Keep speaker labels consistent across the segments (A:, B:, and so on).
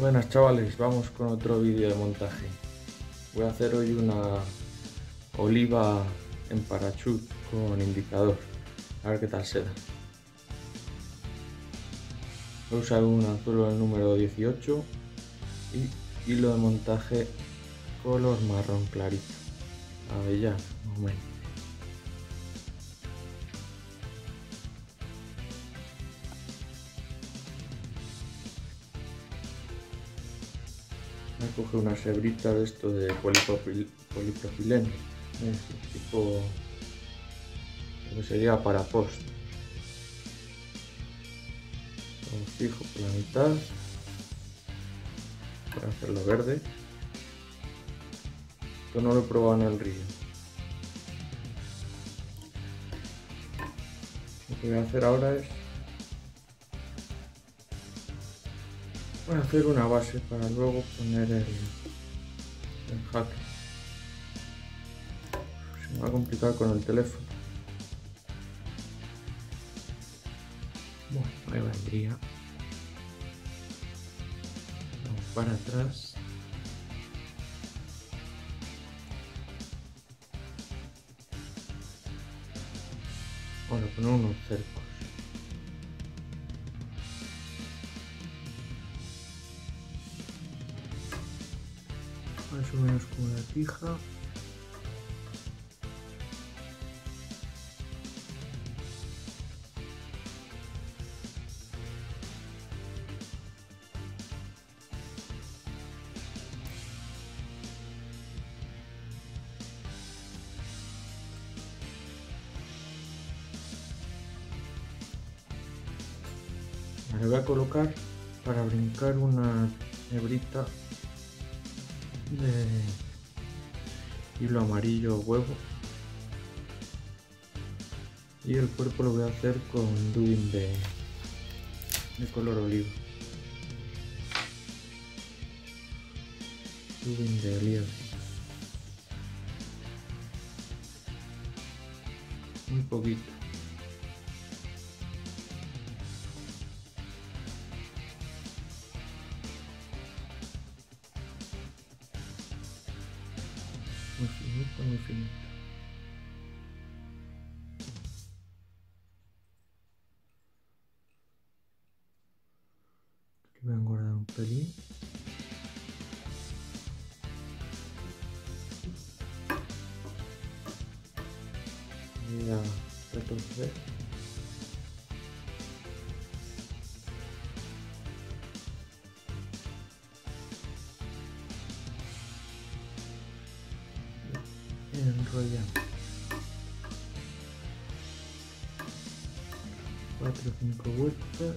A: Buenas chavales, vamos con otro vídeo de montaje. Voy a hacer hoy una oliva en parachut con indicador. A ver qué tal se da. Voy a usar un anzuelo del número 18 y hilo de montaje color marrón clarito. Avellana, más o menos. Coger una hebritas de esto de polipropil polipropileno, tipo lo que sería para post. Lo fijo por la mitad para hacerlo verde. Esto no lo he probado en el río. Lo que voy a hacer ahora es Voy a hacer una base para luego poner el, el jaque. Se me va a complicar con el teléfono. Bueno, ahí vendría. Vamos para atrás. Ahora poner unos cercos. Más o menos como la tija. Le voy a colocar para brincar una hebrita de hilo amarillo huevo. Y el cuerpo lo voy a hacer con dubbing de, color oliva. Dubbing de liebre muy poquito muy finito, muy finito. Aquí voy a engordar un pelín. Voy a retorcer. enrollamos cuatro o cinco vueltas.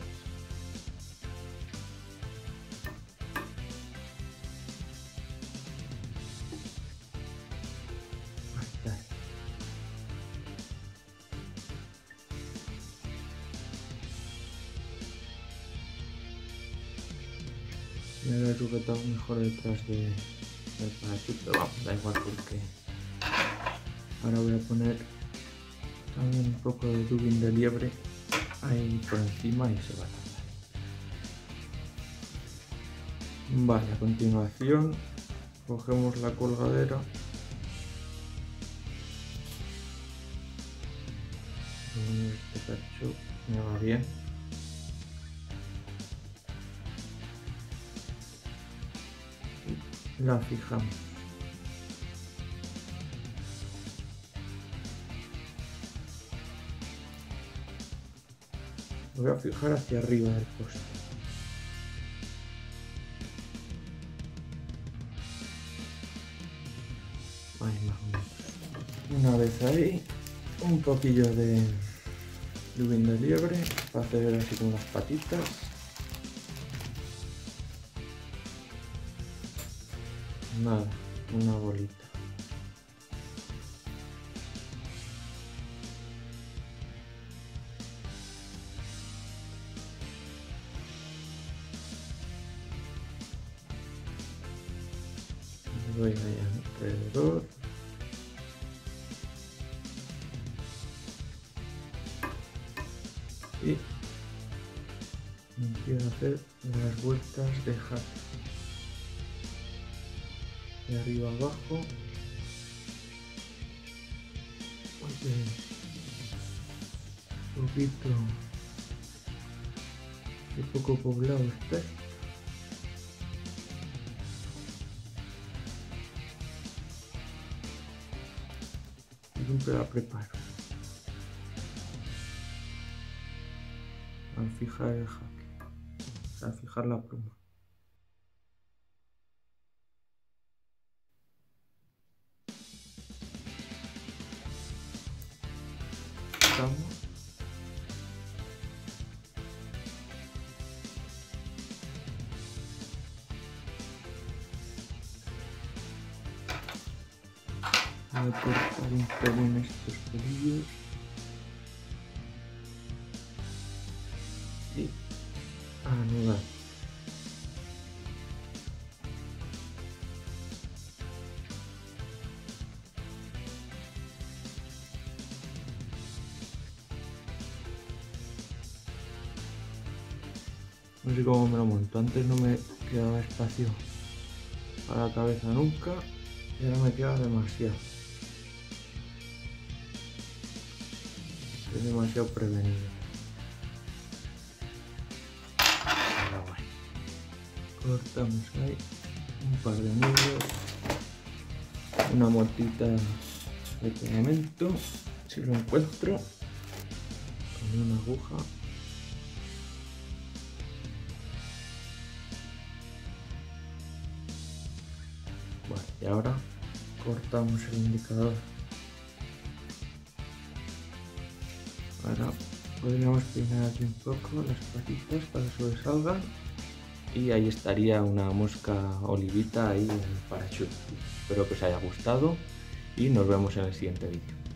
A: Ahí Me voy a sujetar mejor detrás de, del parachute, pero vamos, da igual porque Ahora voy a poner también un poco de dubbing de liebre ahí por encima y se va a. Vale, a continuación cogemos la colgadera. Este cacho me va bien. La fijamos. Lo voy a fijar hacia arriba del poste. Ahí más o menos. Una vez ahí, un poquillo de lubin liebre para hacer así como las patitas. Nada, una bolita. Doy ahí alrededor. Y Quiero hacer las vueltas de jaque. De arriba abajo. Un poquito. Qué poco poblado está. Siempre la preparo. Al fijar el jaque. Al fijar la pluma. Estamos. Voy a cortar un pelín estos pelillos. Y anudar. No sé cómo me lo monto. Antes no me quedaba espacio para la cabeza nunca y ahora me queda demasiado. Estoy demasiado prevenido. Ahora. Cortamos ahí un par de nudos. Una motita de pegamento, si lo encuentro, con una aguja. Y ahora cortamos el indicador. Ahora podríamos peinar aquí un poco las patitas para que y ahí estaría una mosca olivita ahí en el parachute. Espero que os haya gustado y nos vemos en el siguiente vídeo.